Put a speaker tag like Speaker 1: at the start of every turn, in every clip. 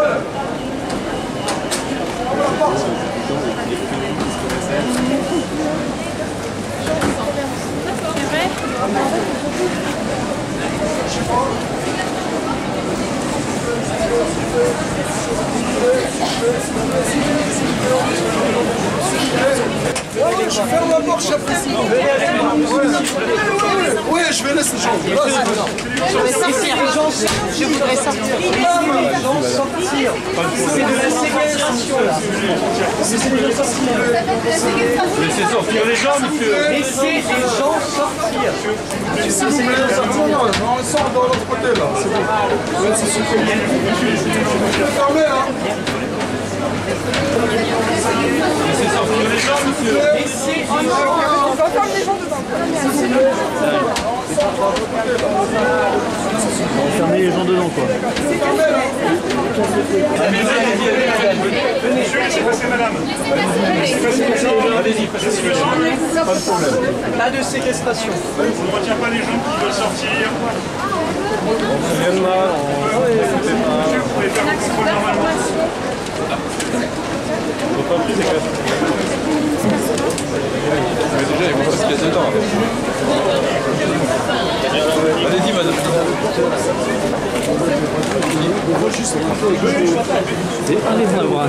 Speaker 1: 어. je vais la Oui, je vais laisser les gens.
Speaker 2: Je sortir, les sortir.
Speaker 3: Les gens sortir. C'est de la ségrégation, Laissez sortir
Speaker 4: les gens, monsieur.
Speaker 3: Laissez les gens sortir.
Speaker 1: Si vous voulez sortir, on sort de l'autre côté, là. C'est bon. C'est fermé, hein.
Speaker 4: Laissez sortir les gens, monsieur.
Speaker 3: Laissez les gens.
Speaker 5: On va fermer les gens dedans.
Speaker 6: Fermer les gens dedans quoi.
Speaker 4: Allez-y, passez les gens.
Speaker 1: Pas de problème.
Speaker 3: Pas de séquestration.
Speaker 4: On ne retient pas les gens qui veulent sortir.
Speaker 6: Monsieur,
Speaker 4: Vous pouvez faire contrôle normalement.
Speaker 6: Déjà, ils vont pas se laisser dedans. Allez-y, madame. C'est allez voir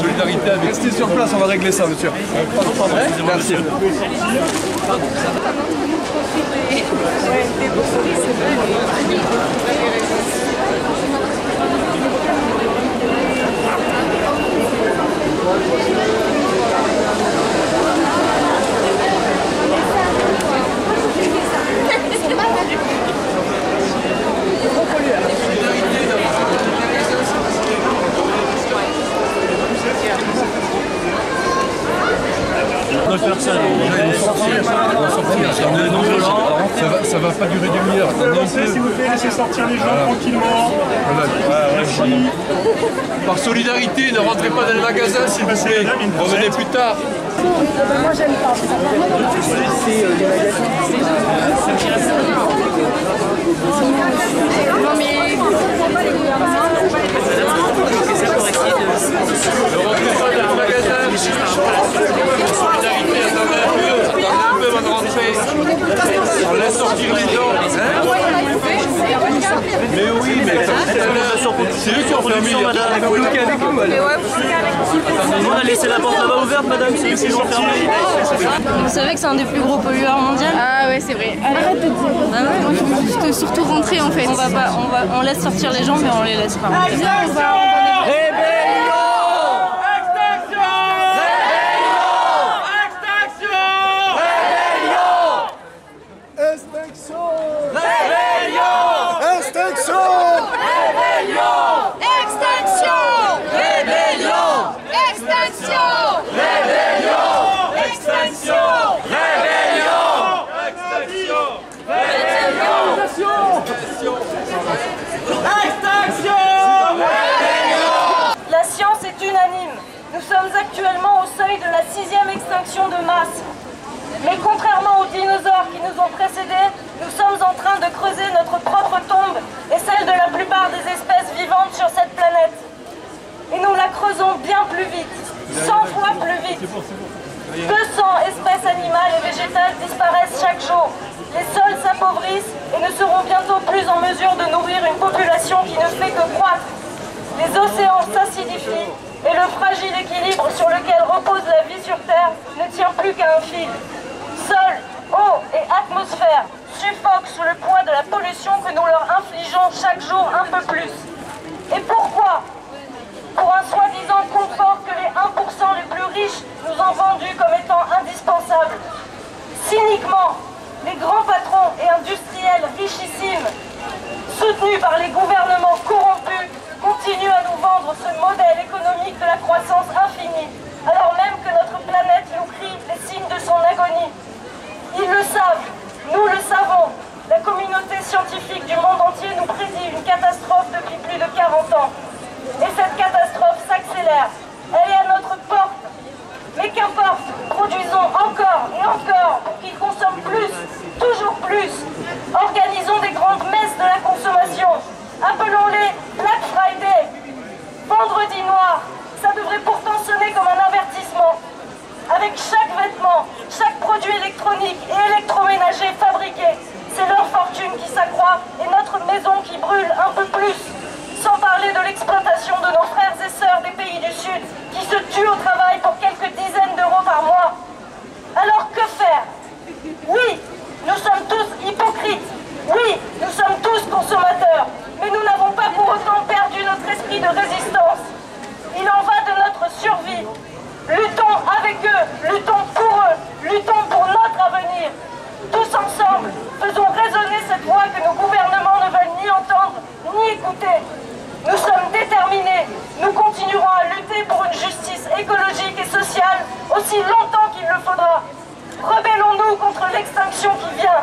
Speaker 7: Solidarité avec. Restez sur place, on va régler ça, monsieur. Merci. Ça va, pas durer un
Speaker 4: Avancez,
Speaker 6: peu.
Speaker 4: s'il vous plaît, laissez sortir les gens tranquillement.
Speaker 6: Par solidarité, ne rentrez pas dans le magasin s'il vous plaît. Revenez plus tard.
Speaker 5: Moi, j'aime pas. Non, mais comprends pas les gouvernements.
Speaker 6: Ne rentrez pas dans le magasin. Solidarité, attendez un peu. Attendez un peu avant de rentrer. On laisse sortir les gens. Hein mais oui, mais c'est eux qui ont fermé.
Speaker 7: Vous bloquez avec nous, allez.
Speaker 2: On a laissé la porte là-bas ouverte, madame, c'est eux qui l'ont fermée. Savez que c'est un des plus gros pollueurs mondiaux
Speaker 5: Ah ouais, c'est vrai. Arrête de dire.
Speaker 2: Ah
Speaker 5: je veux juste surtout rentrer en fait.
Speaker 2: On va pas, on va, on laisse sortir les gens, mais on les laisse pas.
Speaker 5: Ah, viens, on va, on va Extinction Rébellion Extinction Rébellion Extinction
Speaker 8: La science est unanime. Nous sommes actuellement au seuil de la sixième extinction de masse. Mais contrairement aux dinosaures qui nous ont précédés, nous sommes en train de creuser notre propre tombe et celle de la plupart des espèces vivantes sur cette planète. Et nous la creusons bien plus vite, 100 fois plus vite. 200 espèces animales et végétales disparaissent chaque jour. Les sols s'appauvrissent et ne seront bientôt plus en mesure de nourrir une population qui ne fait que croître. Les océans s'acidifient et le fragile équilibre sur lequel repose la vie sur Terre ne tient plus qu'à un fil. Sol, eau et atmosphère suffoquent sous le poids de la pollution que nous leur infligeons chaque jour un peu plus. Et pourquoi? Pour un soi-disant confort que les 1% les plus riches nous ont vendu comme étant indispensable. Cyniquement, les grands patrons et industriels richissimes, soutenus par les gouvernements corrompus, continue à nous vendre ce modèle économique de la croissance infinie, alors même que notre planète nous crie les signes de son agonie. Ils le savent, nous le savons. La communauté scientifique du monde entier nous prédit une catastrophe depuis plus de 40 ans. Et cette catastrophe s'accélère. Elle est à notre porte. Mais qu'importe, produisons encore et encore pour qu'ils consomment plus, toujours plus. Organisons des grandes messes de la consommation. Appelons-les Vendredi noir, ça devrait pourtant sonner comme un avertissement. Avec chaque vêtement, chaque produit électronique et électroménager fabriqué, c'est leur fortune qui s'accroît et notre maison qui brûle un peu plus. Sans parler de l'exploitation de nos frères et sœurs des pays du Sud qui se tuent au travail pour quelques dizaines d'euros par mois. Alors que faire? Oui, nous sommes tous hypocrites. Oui, nous sommes tous consommateurs. Mais nous n'avons pas pour autant perdu notre esprit de résistance. Il en va de notre survie. Luttons avec eux, luttons pour eux, luttons pour notre avenir. Tous ensemble, faisons résonner cette voix que nos gouvernements ne veulent ni entendre ni écouter. Nous sommes déterminés, nous continuerons à lutter pour une justice écologique et sociale aussi longtemps qu'il le faudra. Rebellons-nous contre l'extinction qui vient.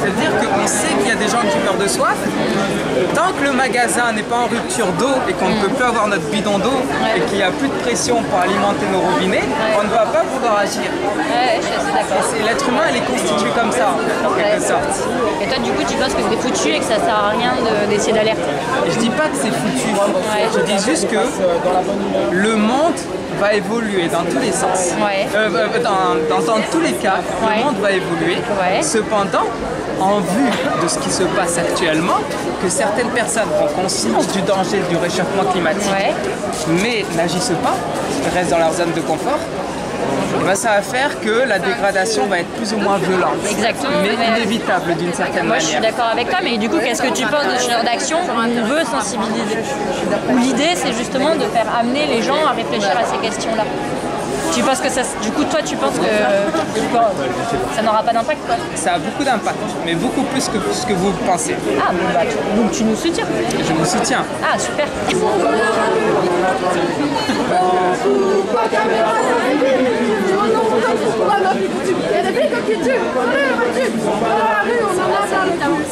Speaker 3: C'est-à-dire qu'on sait qu'il y a des gens qui meurent de soif. Tant que le magasin n'est pas en rupture d'eau et qu'on ne peut plus avoir notre bidon d'eau et qu'il n'y a plus de pression pour alimenter nos robinets, on ne va pas pouvoir agir.
Speaker 2: Ouais,
Speaker 3: L'être humain, il est constitué comme ça, en quelque sorte.
Speaker 2: Et toi, du coup, tu penses que c'est foutu et que ça sert à rien de- d'essayer d'alerter
Speaker 3: je dis pas que c'est foutu. Je dis juste que le monde va évoluer dans tous les sens.
Speaker 2: Ouais.
Speaker 3: Euh, euh, dans, dans- dans tous les cas, le monde va évoluer.
Speaker 2: Ouais.
Speaker 3: Cependant, en vue de ce qui se passe actuellement, que certaines personnes ont conscience du danger du réchauffement climatique,
Speaker 2: Ouais.
Speaker 3: mais n'agissent pas, restent dans leur zone de confort, eh ben, ça va faire que la dégradation va être plus ou moins violente.
Speaker 2: Exactement.
Speaker 3: Mais inévitable d'une certaine
Speaker 2: Moi, je suis
Speaker 3: manière.
Speaker 2: d'accord avec toi, mais du coup, qu'est-ce que tu penses de ce genre d'action on veut sensibiliser l'idée, c'est justement de faire amener les gens à réfléchir à ces questions-là. Tu penses que ça, du coup, toi, tu penses que ça n'aura pas d'impact, quoi
Speaker 3: Ça a beaucoup d'impact, mais beaucoup plus que ce que vous pensez.
Speaker 2: Ah, bon, bah, tu- donc tu nous soutiens.
Speaker 3: Je vous soutiens.
Speaker 2: Ah, super.
Speaker 5: Flics qui tuent. Allez, on tue. Dans la rue, on en a dans le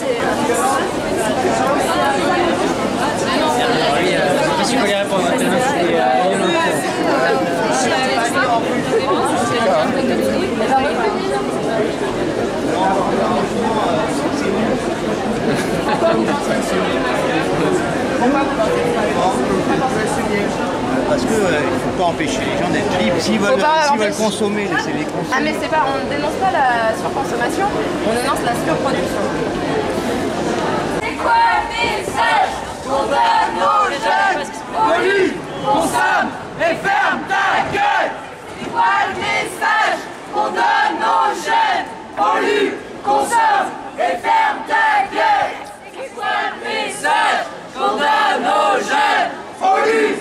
Speaker 9: Parce qu'il ne faut pas empêcher les gens d'être libres. S'ils veulent,
Speaker 10: pas
Speaker 9: s'ils veulent consommer, laissez-les consommer.
Speaker 10: Ah mais c'est pas, on ne dénonce pas la surconsommation, on dénonce la surproduction.
Speaker 5: C'est quoi le message qu'on donne aux jeunes?
Speaker 1: Pollue, consomme et ferme ta gueule
Speaker 2: pas le message qu'on donne aux jeunes. Pollue, consomme et ferme ta gueule. C'est quoi le message qu'on donne aux jeunes On Pollue,